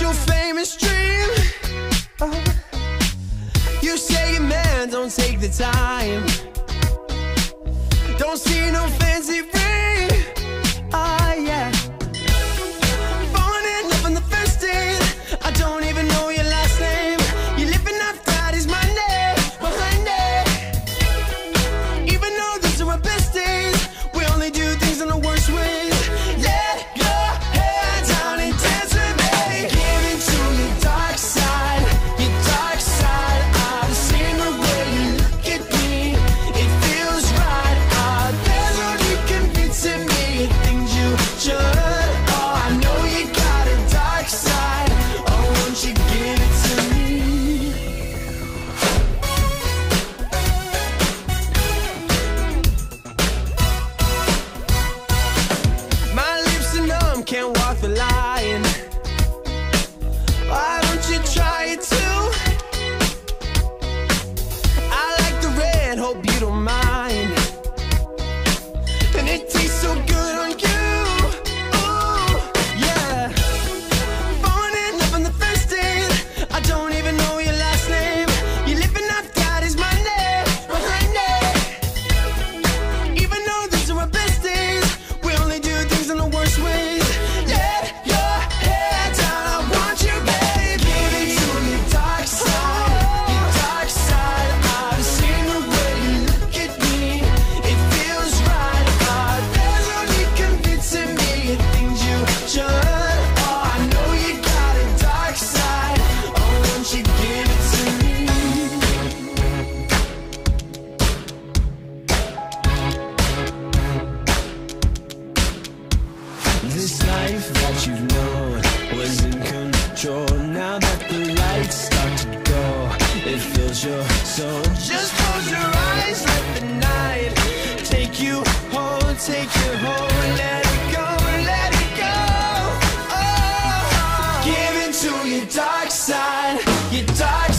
your famous dream. Oh. You say your man don't take the time. Don't see no fancy. mine. life that you know was in control. Now that the lights start to go, it fills your soul. Just close your eyes, let the night take you home, take you home Let it go, let it go. Oh, Give into your dark side, your dark side